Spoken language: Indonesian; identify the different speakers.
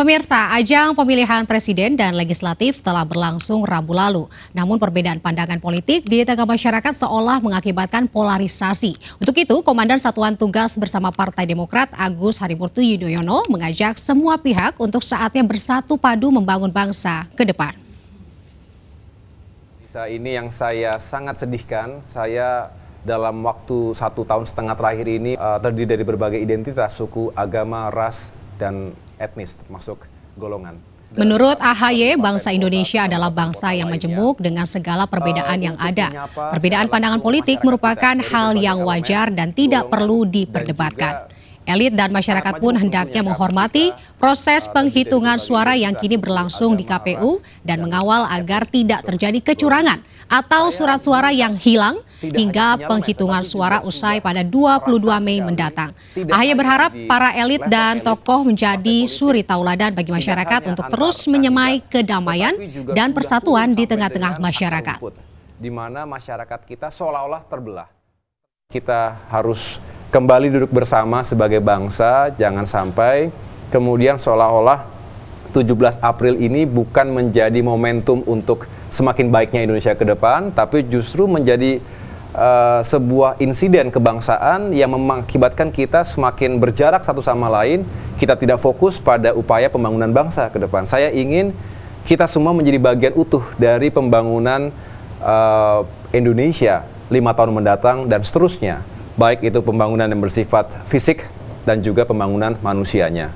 Speaker 1: Pemirsa, ajang pemilihan presiden dan legislatif telah berlangsung Rabu lalu. Namun perbedaan pandangan politik di tengah masyarakat seolah mengakibatkan polarisasi. Untuk itu, Komandan Satuan Tugas bersama Partai Demokrat Agus Harimurti Yudhoyono mengajak semua pihak untuk saatnya bersatu padu membangun bangsa ke depan.
Speaker 2: Ini yang saya sangat sedihkan, saya dalam waktu satu tahun setengah terakhir ini uh, terdiri dari berbagai identitas, suku, agama, ras, dan etnis termasuk golongan.
Speaker 1: Menurut AHY, bangsa Indonesia adalah bangsa yang majemuk dengan segala perbedaan yang ada. Perbedaan pandangan politik merupakan hal yang wajar dan tidak perlu diperdebatkan. Elit dan masyarakat pun hendaknya menghormati proses penghitungan suara yang kini berlangsung di KPU dan mengawal agar tidak terjadi kecurangan atau surat suara yang hilang hingga penghitungan suara usai pada 22 Mei mendatang. Ahy berharap para elit dan tokoh menjadi suri tauladan bagi masyarakat untuk terus menyemai kedamaian dan persatuan di tengah-tengah masyarakat.
Speaker 2: Di mana masyarakat kita seolah-olah terbelah. Kita harus kembali duduk bersama sebagai bangsa, jangan sampai kemudian seolah-olah 17 April ini bukan menjadi momentum untuk semakin baiknya Indonesia ke depan, tapi justru menjadi uh, sebuah insiden kebangsaan yang mengakibatkan kita semakin berjarak satu sama lain, kita tidak fokus pada upaya pembangunan bangsa ke depan. Saya ingin kita semua menjadi bagian utuh dari pembangunan uh, Indonesia lima tahun mendatang dan seterusnya baik itu pembangunan yang bersifat fisik dan juga pembangunan manusianya.